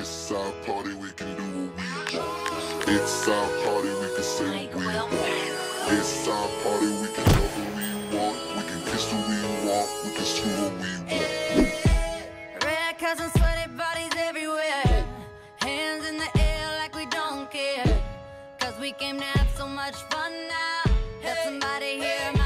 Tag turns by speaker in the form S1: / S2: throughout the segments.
S1: It's our party, we can do what we want. It's our party, we can say what we want. It's our party, we can love what we want. We can kiss who we want. We can screw what we want.
S2: Red cars and sweaty bodies everywhere. Hands in the air like we don't care. Cause we came to have so much fun now. That somebody here.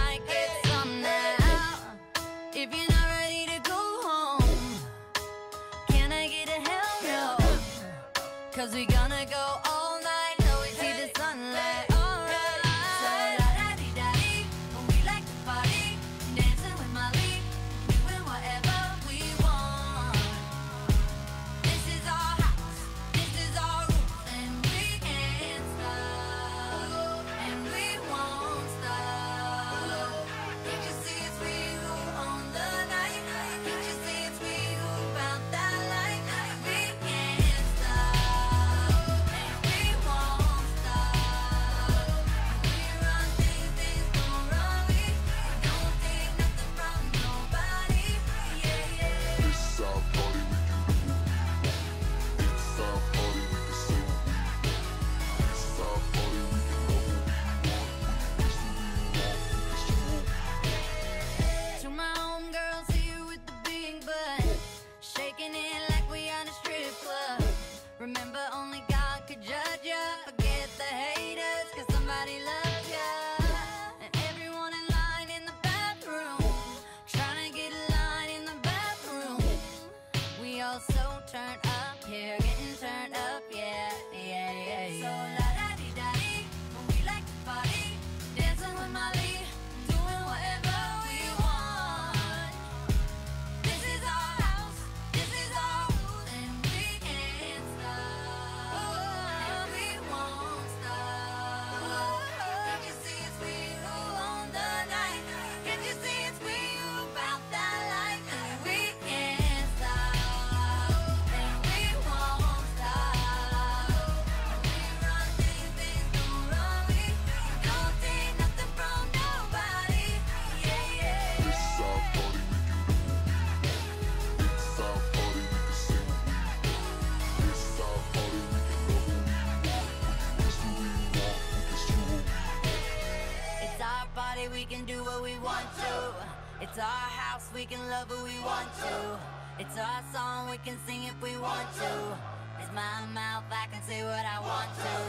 S2: what we want to. It's our house, we can love who we want to. It's our song, we can sing if we want to. It's my mouth, I can say what I want to.